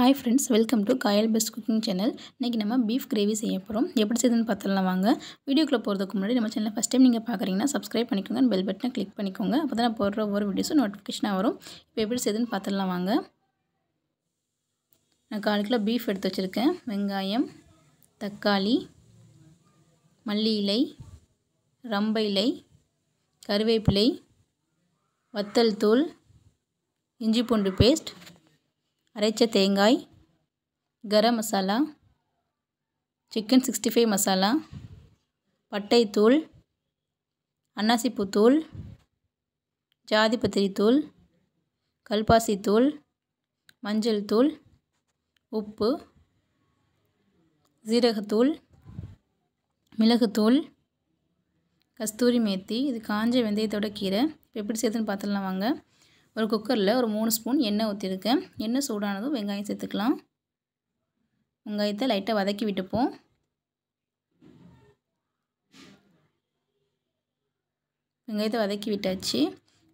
Hi friends welcome to Kayal best cooking channel இன்றைக்கி நம்ம beef gravy செய்ய போகிறோம் எப்படி செய்யுதுன்னு பார்த்துலாம் வாங்க. வீடியோக்குள்ளே போகிறதுக்கு முன்னாடி நம்ம சேனலில் ஃபஸ்ட் டைம் நீங்கள் பார்க்குறீங்கன்னா சப்ஸ்கிரைப் பண்ணிக்கோங்க பெல் பட்டனை கிளிக் பண்ணிக்கோங்க. அப்போ தான் நான் போடுற ஒவ்வொரு வீடியோஸும் நோட்டிஃபிகேஷனாக வரும். இப்போ எப்படி செய்யுதுன்னு பார்த்துலாம் வாங்க. நான் கால் கிலோ பீஃப் எடுத்து வச்சுருக்கேன். வெங்காயம் தக்காளி மல்லி இலை ரம்ப இலை கருவேப்பிலை வத்தல் தூள் இஞ்சி பூண்டு பேஸ்ட் அரைச்ச தேங்காய் garam masala chicken sixty five masala பட்டைத்தூள் அன்னாசிப்பூத்தூள் ஜாதிபத்திரி தூள் கல்பாசி தூள் மஞ்சள் தூள் உப்பு ஜீரகத்தூள் மிளகுத்தூள் கஸ்தூரி மேத்தி இது காஞ்ச வெந்தயத்தோட கீரை. இப்போ எப்படி சேர்த்துன்னு பார்த்துடலாம் வாங்க. ஒரு குக்கரில் ஒரு மூணு ஸ்பூன் எண்ணெய் ஊற்றிருக்கேன் எண்ணெய் சூடானதும் வெங்காயம் சேர்த்துக்கலாம். வெங்காயத்தை லைட்டாக வதக்கி விட்டுப்போம். வெங்காயத்தை வதக்கி விட்டாச்சு.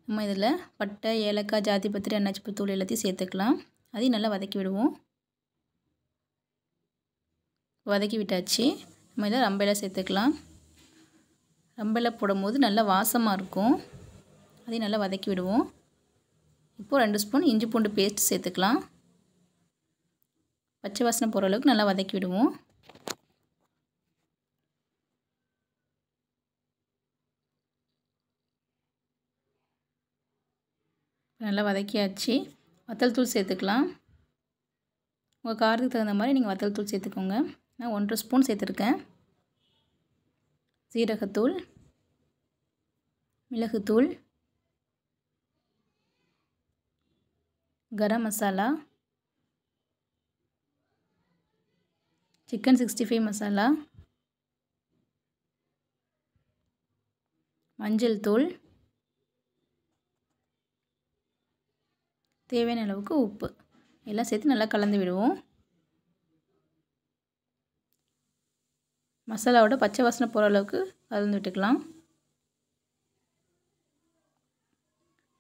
நம்ம இதில் பட்டை ஏலக்காய் ஜாதி பத்திரி அன்னாச்சிப்பூ தூள் எல்லாத்தையும் சேர்த்துக்கலாம். அதையும் நல்லா வதக்கி விடுவோம். வதக்கி விட்டாச்சு. நம்ம இதில் ரம்பையில் சேர்த்துக்கலாம். ரம்பையில் போடும்போது நல்லா வாசமாக இருக்கும். அதையும் நல்லா வதக்கி விடுவோம். இப்போது ரெண்டு ஸ்பூன் இஞ்சி பூண்டு பேஸ்ட் சேர்த்துக்கலாம். பச்சை வாசனை போகிற அளவுக்கு நல்லா வதக்கி விடுவோம். நல்லா வதக்கியாச்சு. வத்தல் தூள் சேர்த்துக்கலாம். உங்கள் காரத்துக்கு தகுந்த மாதிரி நீங்கள் வத்தல் தூள் சேர்த்துக்கோங்க. நான் ஒன்றரை ஸ்பூன் சேர்த்துருக்கேன். சீரகத்தூள் மிளகுத்தூள் garam masala chicken sixty five masala மஞ்சள் தூள் தேவையான அளவுக்கு உப்பு. எல்லாம் சேர்த்து நல்லா கலந்து விடுவோம். மசாலாவோட பச்சை வாசனை போகிற அளவுக்கு கலந்து விட்டுக்கலாம்.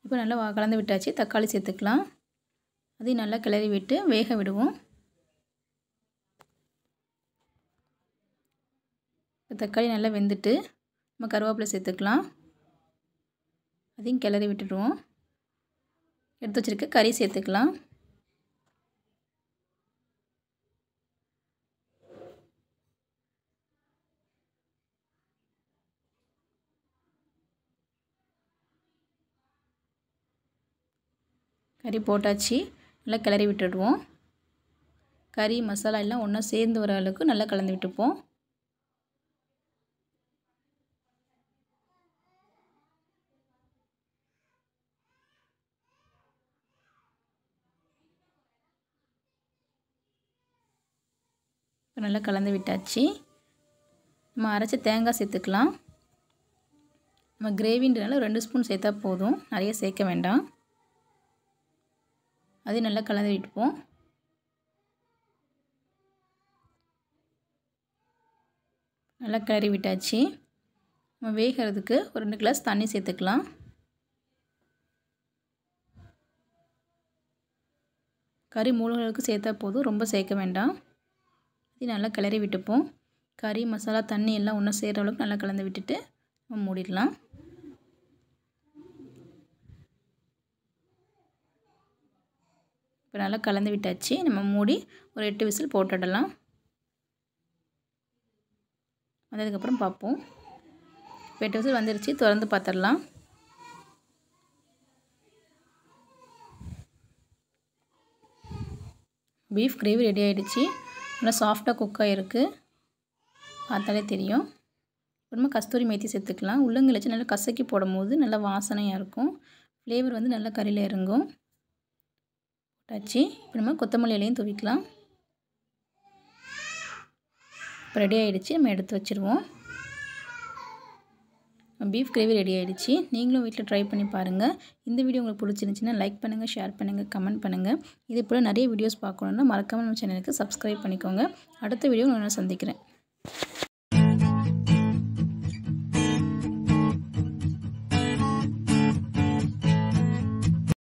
இப்போ நல்லா கலந்து விட்டாச்சு தக்காளி சேர்த்துக்கலாம். அதையும் நல்லா கிளறி விட்டு வேக விடுவோம். இப்போ தக்காளி நல்லா வெந்துட்டு நம்ம கருவேப்பிலை சேர்த்துக்கலாம். அதையும் கிளறி விட்டுடுவோம். எடுத்து வச்சுருக்க கறி சேர்த்துக்கலாம். கறி போட்டாச்சு. நல்லா கிளறி விட்டுடுவோம். கறி மசாலா எல்லாம் ஒன்றா சேர்ந்து வர அளவுக்கு நல்லா கலந்து விட்டுப்போம். இப்போ நல்லா கலந்து விட்டாச்சு. நம்ம அரைச்ச தேங்காய் சேர்த்துக்கலாம். நம்ம கிரேவின்றனால ரெண்டு ஸ்பூன் சேர்த்தா போதும். நிறைய சேர்க்க வேண்டாம். அதையும் நல்லா கலந்து விட்டுப்போம். நல்லா கிளறி விட்டாச்சு. நம்ம வேகிறதுக்கு ஒரு ரெண்டு கிளாஸ் தண்ணி சேர்த்துக்கலாம். கறி மூலங்களுக்கு சேர்த்தா போதும் ரொம்ப சேர்க்க வேண்டாம். இது நல்லா கிளறி விட்டுப்போம். கறி மசாலா தண்ணி எல்லாம் ஒன்றா சேர்கிற அளவுக்கு நல்லா கலந்து விட்டுட்டு நம்ம மூடிடலாம். இப்போ நல்லா கலந்து விட்டாச்சு. நம்ம மூடி ஒரு எட்டு விசில் போட்டுடலாம். வந்ததுக்கப்புறம் பார்ப்போம். இப்போ எட்டு விசில் வந்துருச்சு. திறந்து பார்த்துடலாம். பீஃப் கிரேவி ரெடி ஆகிடுச்சு நல்லா சாஃப்டாக குக் ஆகிருக்கு பார்த்தாலே தெரியும். அப்புறமா கஸ்தூரி மேத்தி சேர்த்துக்கலாம். உள்ளங்கி வச்சு நல்லா கசக்கி போடும்போது நல்லா வாசனையாக இருக்கும். ஃப்ளேவர் வந்து நல்லா கறியில் இறங்கும். டச்சு இப்போ நம்ம கொத்தமல்லி இலையும் துவிக்கலாம். இப்போ ரெடி ஆகிடுச்சு நம்ம எடுத்து வச்சுருவோம். பீஃப் கிரேவி ரெடி ஆகிடுச்சு நீங்களும் வீட்டில் ட்ரை பண்ணி பாருங்கள் இந்த வீடியோ உங்களுக்கு பிடிச்சிருந்துச்சின்னா லைக் பண்ணுங்கள் ஷேர் பண்ணுங்கள் கமெண்ட் பண்ணுங்கள் இதே போல் நிறைய வீடியோஸ் பார்க்கணுன்னா மறக்காமல் நம்ம சேனலுக்கு சப்ஸ்கிரைப் பண்ணிக்கோங்க. அடுத்த வீடியோ நான் சந்திக்கிறேன்.